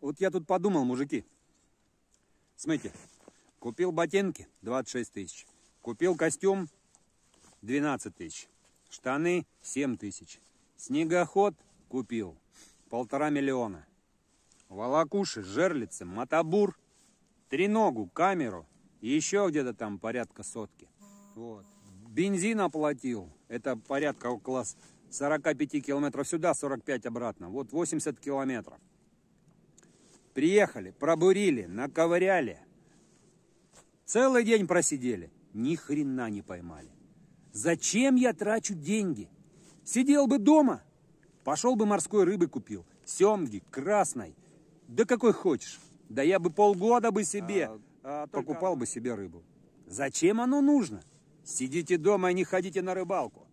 Вот я тут подумал, мужики. Смотрите, купил ботинки 26 тысяч. Купил костюм 12 тысяч. Штаны 7 тысяч. Снегоход купил полтора миллиона. Волокуши, жерлицы, мотобур, треногу, камеру и еще где-то там порядка сотки. Вот. Бензин оплатил. Это порядка около 45 километров сюда, 45 обратно. Вот 80 километров. Приехали, пробурили, наковыряли. Целый день просидели. Ни хрена не поймали. Зачем я трачу деньги? Сидел бы дома, пошел бы морской рыбы купил. Семги, красной. Да какой хочешь. Да я бы полгода бы себе а, а, покупал бы себе рыбу. Зачем оно нужно? Сидите дома и не ходите на рыбалку.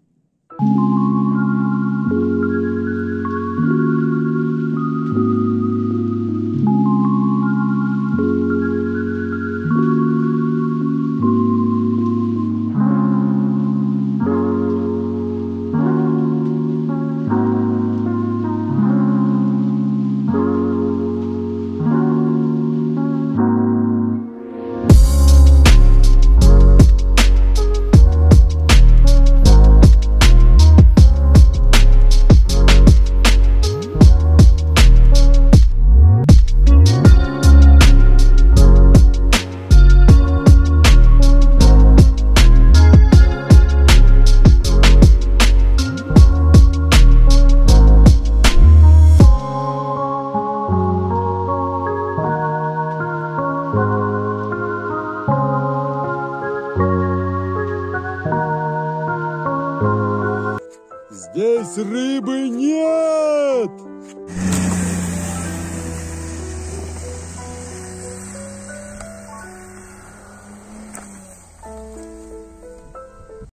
Здесь рыбы нет!